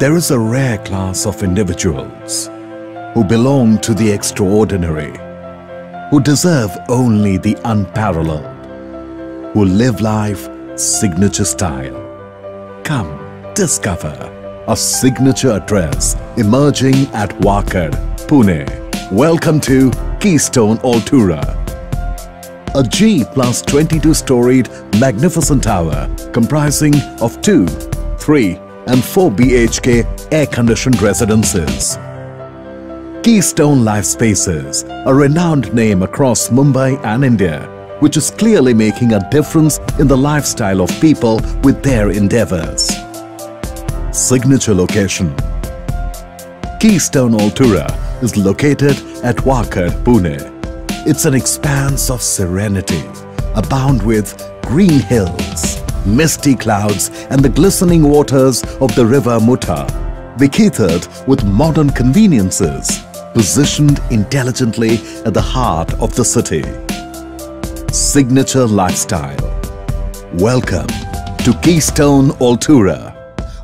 There is a rare class of individuals who belong to the extraordinary, who deserve only the unparalleled, who live life signature style. Come, discover a signature address emerging at Wakad, Pune. Welcome to Keystone Altura. A G plus 22 storied magnificent tower comprising of 2, 3 and 4 BHK air-conditioned residences. Keystone Life Spaces, a renowned name across Mumbai and India, which is clearly making a difference in the lifestyle of people with their endeavors. Signature location Keystone Altura is located at Wakad, Pune. It's an expanse of serenity, abound with green hills, misty clouds and the glistening waters of the river Mutha, vacated with modern conveniences, positioned intelligently at the heart of the city. Signature Lifestyle Welcome to Keystone Altura,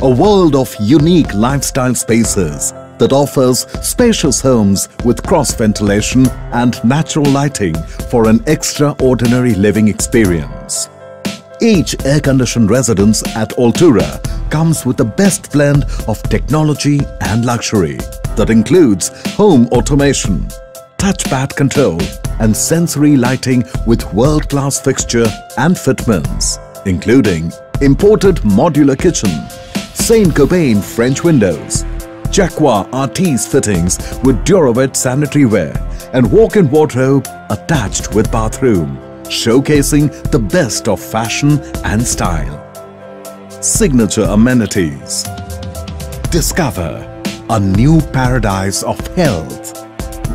a world of unique lifestyle spaces that offers spacious homes with cross ventilation and natural lighting for an extraordinary living experience. Each air-conditioned residence at Altura comes with the best blend of technology and luxury that includes home automation, touchpad control and sensory lighting with world-class fixture and fitments, including imported modular kitchen, Saint-Gobain French windows, Jaquar Artize fittings with Duravit sanitary ware and walk-in wardrobe attached with bathroom showcasing the best of fashion and style. Signature amenities. Discover a new paradise of health,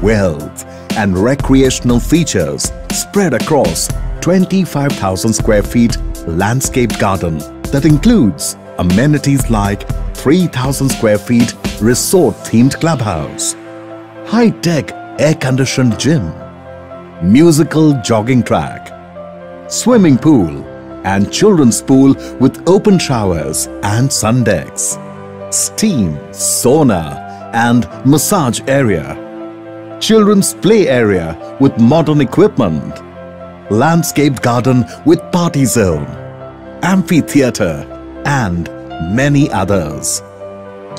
wealth and recreational features spread across 25,000 square feet landscaped garden that includes amenities like 3,000 square feet resort-themed clubhouse, high-tech air-conditioned gym, musical jogging track, swimming pool and children's pool with open showers and sun decks, steam, sauna and massage area, children's play area with modern equipment, landscaped garden with party zone, amphitheater and many others.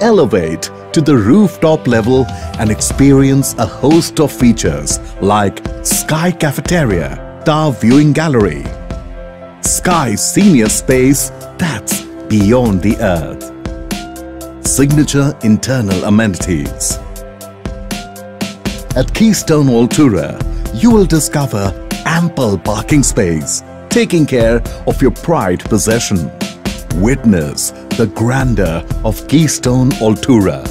Elevate to the rooftop level and experience a host of features like Sky Cafeteria, Star Viewing Gallery, Sky Senior Space that's beyond the earth. Signature internal amenities. At Keystone Altura, you will discover ample parking space, taking care of your pride possession. Witness the grandeur of Keystone Altura.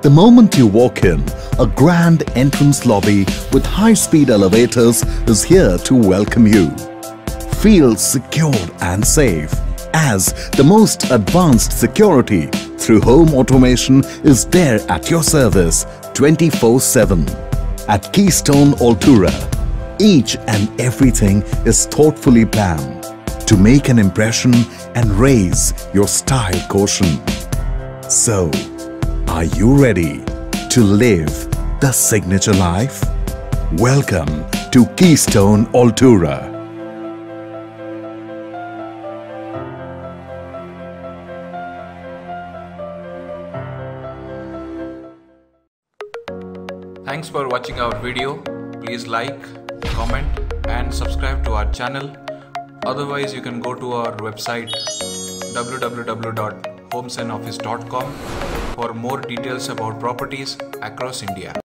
The moment you walk in, a grand entrance lobby with high-speed elevators is here to welcome you. Feel secured and safe as the most advanced security through home automation is there at your service 24-7. At Keystone Altura, each and everything is thoughtfully planned to make an impression and raise your style quotient. So, are you ready to live the signature life? Welcome to Keystone Altura. Thanks for watching our video. Please like, comment and subscribe to our channel. Otherwise you can go to our website www.homznoffiz.com for more details about properties across India.